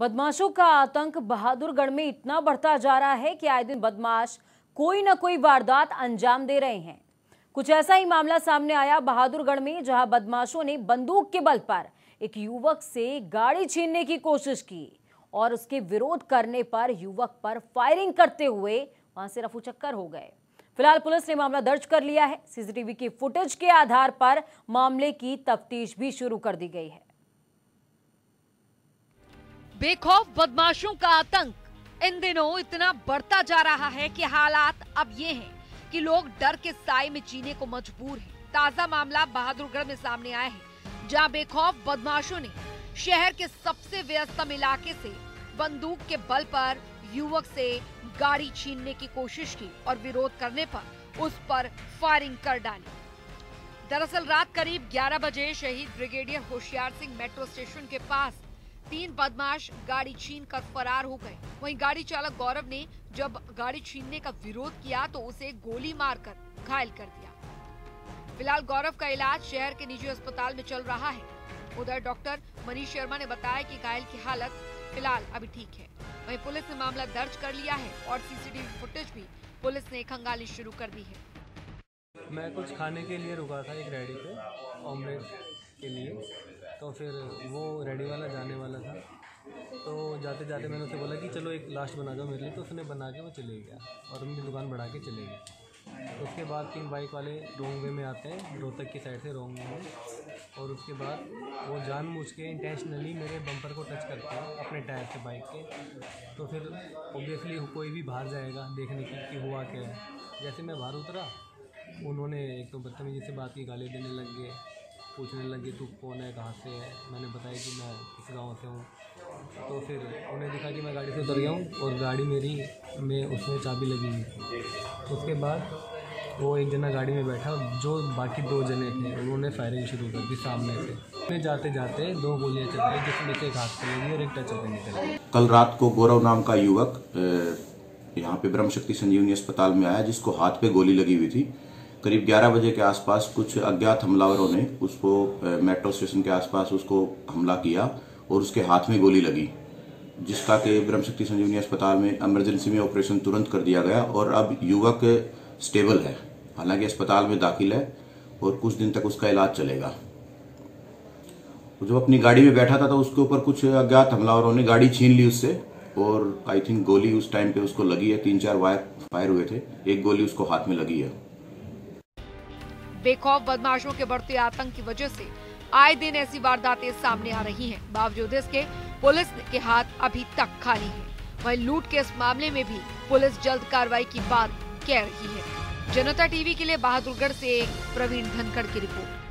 बदमाशों का आतंक बहादुरगढ़ में इतना बढ़ता जा रहा है कि आए दिन बदमाश कोई न कोई वारदात अंजाम दे रहे हैं। कुछ ऐसा ही मामला सामने आया बहादुरगढ़ में, जहाँ बदमाशों ने बंदूक के बल पर एक युवक से गाड़ी छीनने की कोशिश की और उसके विरोध करने पर युवक पर फायरिंग करते हुए वहाँ से रफू चक्कर हो गए। फ़िलहाल पुलिस ने मामला दर्ज कर लिया है। सीसीटीवी की फुटेज के आधार पर मामले की तफ्तीश भी शुरू कर दी गई है। बेखौफ बदमाशों का आतंक इन दिनों इतना बढ़ता जा रहा है कि हालात अब ये हैं कि लोग डर के साए में जीने को मजबूर हैं। ताज़ा मामला बहादुरगढ़ में सामने आया है, जहाँ बेखौफ बदमाशों ने शहर के सबसे व्यस्तम इलाके से बंदूक के बल पर युवक से गाड़ी छीनने की कोशिश की और विरोध करने पर उस पर फायरिंग कर डाली दरअसल रात करीब 11 बजे शहीद brigadier Hoshiyar Singh metro station के पास तीन बदमाश गाड़ी छीन कर फरार हो गए। वहीं गाड़ी चालक गौरव ने जब गाड़ी छीनने का विरोध किया तो उसे गोली मारकर घायल कर दिया। फ़िलहाल गौरव का इलाज शहर के निजी अस्पताल में चल रहा है। उधर डॉक्टर मनीष शर्मा ने बताया कि घायल की हालत फ़िलहाल अभी ठीक है। वहीं पुलिस ने मामला दर्ज कर लिया है और सीसीटीवी फुटेज भी पुलिस ने खंगाली शुरू कर दी है। मैं कुछ खाने के लिए रुका था एक रेडी पे, ऑमलेट के लिए। तो फिर वो रेडी वाला, जाने वाला था। तो जाते जाते मैंने उसे बोला कि चलो एक लास्ट बना दो मेरे लिए। तो उसने बना के वो चले गया और अपनी दुकान बढ़ा के चले गया। तो उसके बाद तीन बाइक वाले रोंग वे में आते हैं, रोहतक की साइड से रोंग वे में। और उसके बाद वो जानबूझ के इंटेंशनली मेरे बम्पर को टच करते हैं, अपने टायर से बाइक के। तो फिर ओबियसली कोई भी बाहर जाएगा देखने की कि हुआ क्या है। जैसे मैं बाहर उतरा, उन्होंने एक तो बदतमीजी से बात की, गाली देने लग गए। पूछने लगे, तू कौन है? कहाँ से है? मैंने बताया कि मैं किस गाँव से हूँ। तो फिर उन्हें दिखा कि मैं गाड़ी से उतर गया हूँ और गाड़ी मेरी, में उसमें चाबी लगी हुई थी। उसके बाद वो एक जना गाड़ी में बैठा, जो बाकी दो जने थे, उन्होंने फायरिंग शुरू कर दी सामने से। फिर जाते जाते दो गोलियाँ चल गई, जिसमें से एक हाथ पे लगी और एक टच पे निकल कल रात को गौरव नाम का युवक यहाँ पे ब्रह्म शक्ति संजीवनी अस्पताल में आया, जिसको हाथ पे गोली लगी हुई थी। करीब 11 बजे के आसपास कुछ अज्ञात हमलावरों ने उसको मेट्रो स्टेशन के आसपास उसको हमला किया और उसके हाथ में गोली लगी, जिसका कि ब्रह्म शक्ति संजीवनी अस्पताल में इमरजेंसी में ऑपरेशन तुरंत कर दिया गया और अब युवक स्टेबल है। हालाँकि अस्पताल में दाखिल है और कुछ दिन तक उसका इलाज चलेगा। जब अपनी गाड़ी में बैठा था तो उसके ऊपर कुछ अज्ञात हमलावरों ने गाड़ी छीन ली उससे और आई थिंक गोली उस टाइम पे उसको लगी है। तीन चार वायर फायर हुए थे। एक गोली उसको हाथ में लगी है। बेखौफ बदमाशों के बढ़ते आतंक की वजह से आए दिन ऐसी वारदातें सामने आ रही हैं। बावजूद इसके, पुलिस के हाथ अभी तक खाली है। वहीं लूट के इस मामले में भी पुलिस जल्द कार्रवाई की बात कह रही है। जनता टीवी के लिए बहादुरगढ़ से प्रवीण धनखड़ की रिपोर्ट।